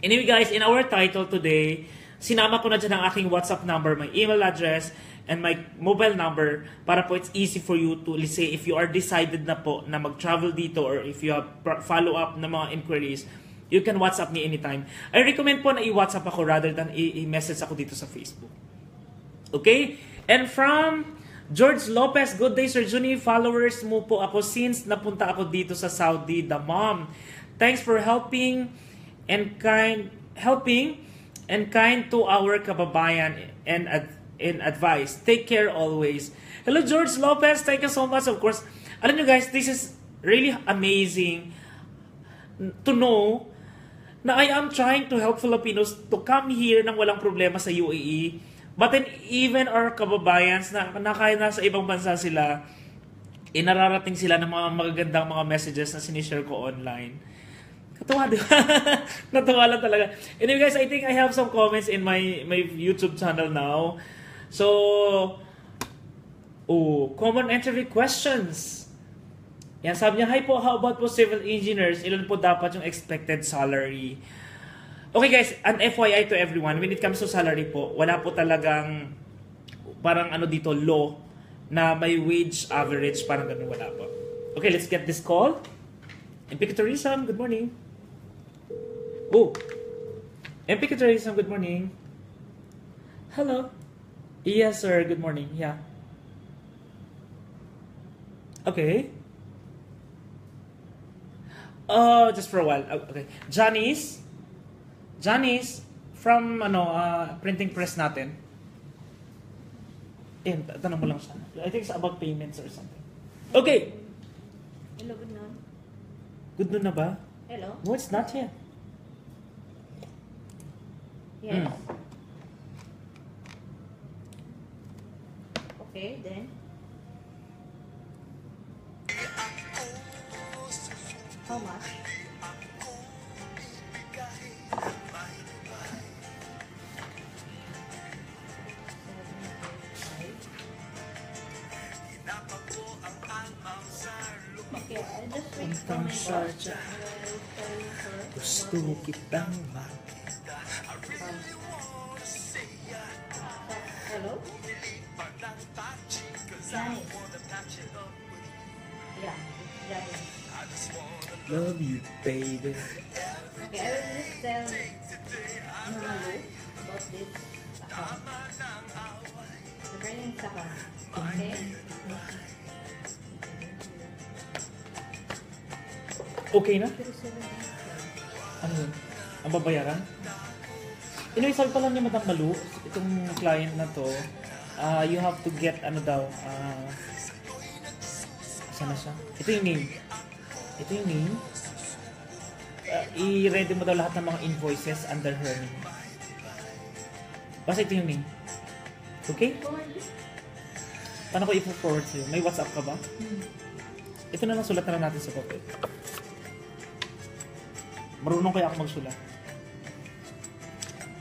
[SPEAKER 1] Anyway guys, in our title today, sinama ko na dyan ang aking WhatsApp number, my email address, and my mobile number para po it's easy for you to, let's say, if you are decided na po na mag-travel dito or if you have follow-up na mga inquiries, you can WhatsApp me anytime. I recommend po na i-WhatsApp ako rather than i-message ako dito sa Facebook. Okay? And from George Lopez, good day Sir Juni. Followers mo po ako since napunta ako dito sa Saudi, the mom. Thanks for helping and kind helping and kind to our kababayan and ad, in advice. Take care always. Hello George Lopez, thank you so much. Of course, alam nyo guys, this is really amazing to know na I am trying to help Filipinos to come here nang walang problema sa UAE. But then even our kababayans na, na kaya nasa ibang bansa sila, inararating sila ng mga magagandang mga messages na sinishare ko online. Katuwa, di ba? Natuwa lang talaga. Anyway guys, I think I have some comments in my my YouTube channel now. So, oh, common interview questions. Yan, sabi niya, Hi po, how about po civil engineers? Ilan po dapat yung expected salary? Okay guys, an FYI to everyone, when it comes to salary po, wala po talagang parang ano dito, law na may wage average, parang ganun wala po. Okay, let's get this call. MP Tourism, good morning. Oh, MP Tourism, good morning. Hello. Yes, sir. Good morning. Yeah. Okay. Uh, just for a while. Oh, Okay. Janice. Janice, from ano, uh, printing press natin. Yan, tanong mo lang siya. I think it's about payments or something. Okay.
[SPEAKER 3] Hello, good noon.
[SPEAKER 1] Good nun na ba?
[SPEAKER 3] Hello?
[SPEAKER 1] No, it's not yet.
[SPEAKER 3] Yes.
[SPEAKER 1] Mm.
[SPEAKER 3] Okay, then. How much? Okay, I'll just wait for my first.
[SPEAKER 1] Gusto kitang makita.
[SPEAKER 3] Hello? Nice. Yeah, Johnny.
[SPEAKER 1] Love you, baby.
[SPEAKER 3] Okay, I will just tell Mama Lu about this account. Regarding sa account. Okay?
[SPEAKER 1] Okay na? Ano yun? Ang babayaran? Sabi pa lang ni Madam Malu, itong client na to, uh, you have to get, ano daw, uh, saan na siya? Ito yung name. Ito yung name. Uh, i-ready mo daw lahat ng mga invoices under her name. Basta ito yung name. Okay? Paano ko i-forward sa'yo? May WhatsApp ka ba? Ito na lang sulat na lang natin sa papel. Marunong kaya ako magsulat.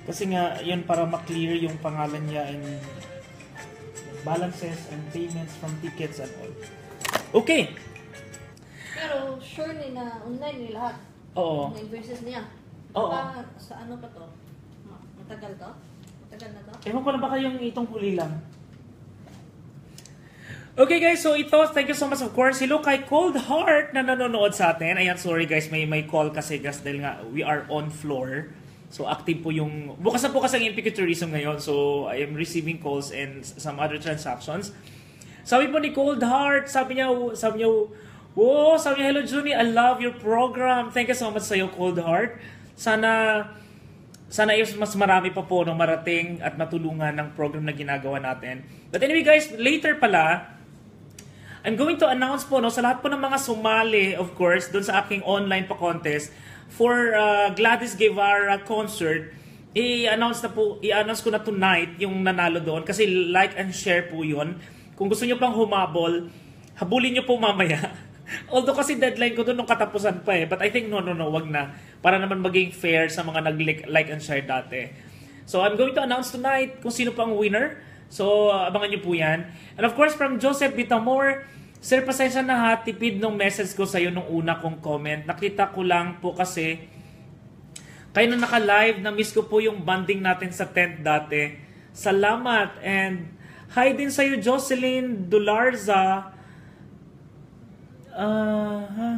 [SPEAKER 1] Kasi nga, yun para maklear yung pangalan niya and balances and payments from tickets and all. Okay!
[SPEAKER 3] Pero sure ni na online ni lahat.
[SPEAKER 1] Oo.
[SPEAKER 3] Ang invoices niya.
[SPEAKER 1] Oo.
[SPEAKER 3] Baka sa ano pa to? Ma- Matagal to? Matagal na to?
[SPEAKER 1] Ewan ko lang baka yung itong huli lang. Okay guys, so ito, thank you so much of course. Hello kay Cold Heart na nanonood sa atin. Ayan, sorry guys, may may call kasi guys dahil nga we are on floor. So active po yung, bukas na po kasi ang MPQ Tourism ngayon. So I am receiving calls and some other transactions. Sabi po ni Cold Heart, sabi niya, sabi niya, Wow, sabi hello Junie, I love your program. Thank you so much sa iyo, Cold Heart. Sana sana is mas marami pa po nung marating at matulungan ng program na ginagawa natin. But anyway guys, later pala, I'm going to announce po no, sa lahat po ng mga sumali, of course, doon sa aking online pa contest for uh, Gladys Guevara concert, i-announce na po, i-announce ko na tonight yung nanalo doon kasi like and share po yun. Kung gusto nyo pang humabol, habulin nyo po mamaya. Although kasi deadline ko doon nung katapusan pa eh. But I think no, no, no, wag na. Para naman maging fair sa mga nag-like and share dati. So I'm going to announce tonight kung sino pang winner. So abangan nyo po yan. And of course from Joseph Bitamor, Sir, pasensya na ha, tipid nung message ko sa'yo nung una kong comment. Nakita ko lang po kasi kayo na naka-live, na-miss ko po yung banding natin sa tent dati. Salamat and hi din sa'yo Jocelyn Dularza. Uh, huh?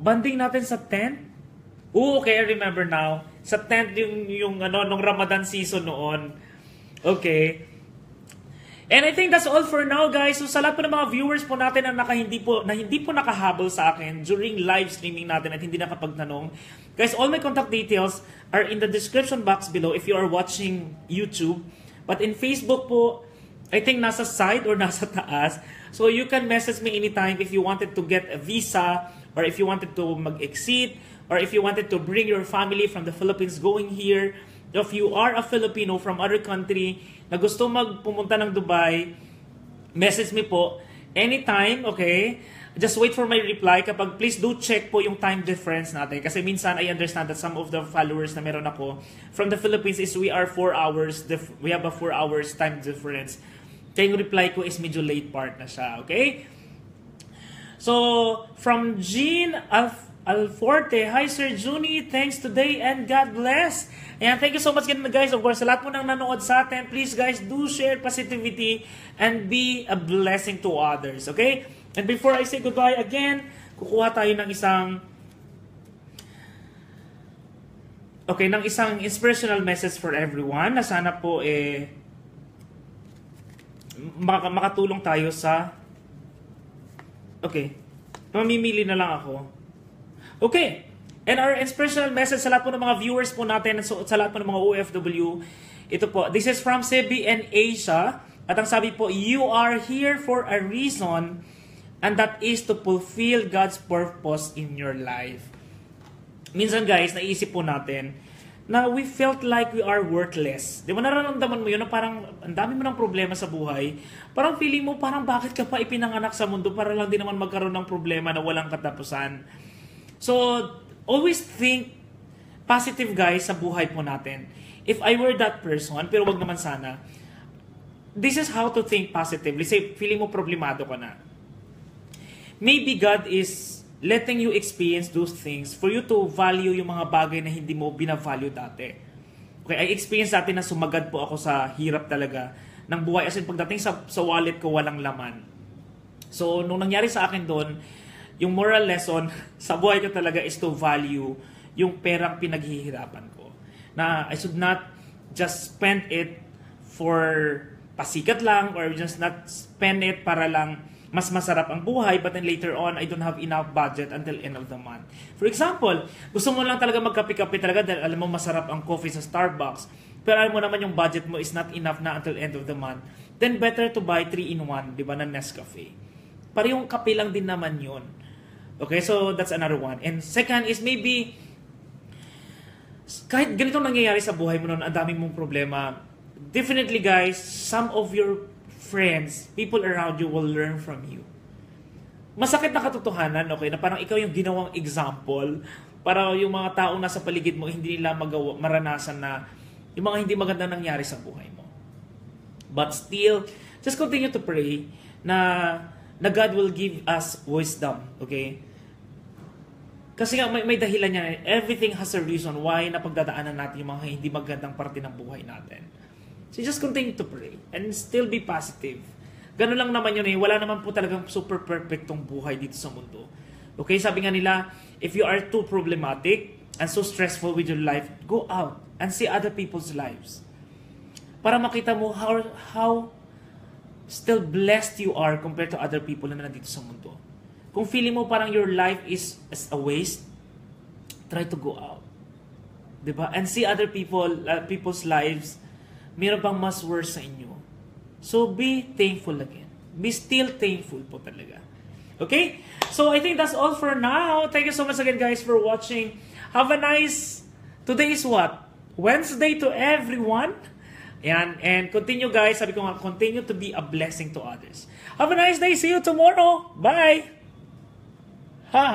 [SPEAKER 1] Banding natin sa tent? Oo, okay, I remember now. Sa tent yung, yung ano, nung Ramadan season noon. Okay. And I think that's all for now, guys. So sa lahat po ng mga viewers po natin na, naka, hindi po, na hindi po nakahabol sa akin during live streaming natin at hindi nakapagtanong, guys, all my contact details are in the description box below if you are watching YouTube. But in Facebook po, I think nasa side or nasa taas. So you can message me anytime if you wanted to get a visa or if you wanted to mag-exit or if you wanted to bring your family from the Philippines going here. If you are a Filipino from other country na gusto magpumunta ng Dubai, message me po anytime, okay? Just wait for my reply. Kapag please do check po yung time difference natin. Kasi minsan I understand that some of the followers na meron ako from the Philippines is we are 4 hours, we have a 4 hours time difference. Kaya yung reply ko is medyo late part na siya, okay? So, from Jean Alf Alforte. Hi, Sir Juni. Thanks today and God bless. And thank you so much again, guys. Of course, sa lahat po nang nanood sa atin, please, guys, do share positivity and be a blessing to others. Okay? And before I say goodbye again, kukuha tayo ng isang Okay, ng isang inspirational message for everyone na sana po eh makatulong tayo sa Okay. Mamimili na lang ako. Okay. And our inspirational message sa lahat po ng mga viewers po natin, so, sa lahat po ng mga OFW, ito po, this is from Cebi and Asia. At ang sabi po, you are here for a reason and that is to fulfill God's purpose in your life. Minsan guys, naisip po natin na we felt like we are worthless. Di ba nararamdaman mo yun na parang ang dami mo ng problema sa buhay. Parang feeling mo parang bakit ka pa ipinanganak sa mundo para lang din naman magkaroon ng problema na walang katapusan. So, always think positive guys sa buhay po natin. If I were that person, pero wag naman sana, this is how to think positively. Say, feeling mo problemado ka na. Maybe God is letting you experience those things for you to value yung mga bagay na hindi mo binavalue dati. Okay, I experience dati na sumagad po ako sa hirap talaga ng buhay. As in, pagdating sa, sa wallet ko, walang laman. So, nung nangyari sa akin doon, yung moral lesson sa buhay ko talaga is to value yung perang pinaghihirapan ko. Na I should not just spend it for pasikat lang or just not spend it para lang mas masarap ang buhay but then later on I don't have enough budget until end of the month. For example, gusto mo lang talaga magkape-kape talaga dahil alam mo masarap ang coffee sa Starbucks pero alam mo naman yung budget mo is not enough na until end of the month, then better to buy 3 in 1, di ba, na Nescafe. Para yung kape lang din naman yun. Okay, so that's another one. And second is maybe, kahit ganito nangyayari sa buhay mo noon, ang daming mong problema, definitely guys, some of your friends, people around you will learn from you. Masakit na katotohanan, okay, na parang ikaw yung ginawang example para yung mga taong nasa paligid mo hindi nila magawa, maranasan na yung mga hindi maganda nangyari sa buhay mo. But still, just continue to pray na na God will give us wisdom, okay? Kasi nga may, may dahilan niya, everything has a reason why napagdadaanan natin yung mga hindi magandang parte ng buhay natin. So just continue to pray and still be positive. Ganun lang naman yun eh. Wala naman po talagang super perfectong buhay dito sa mundo. Okay, sabi nga nila, if you are too problematic and so stressful with your life, go out and see other people's lives. Para makita mo how, how still blessed you are compared to other people na nandito sa mundo. kung feeling mo parang your life is, is a waste, try to go out. 'Di ba? And see other people, uh, people's lives, meron pang mas worse sa inyo. So be thankful again. Be still thankful po talaga. Okay? So I think that's all for now. Thank you so much again guys for watching. Have a nice Today is what? Wednesday to everyone. Yan. And continue guys, sabi ko nga, continue to be a blessing to others. Have a nice day. See you tomorrow. Bye. Ha.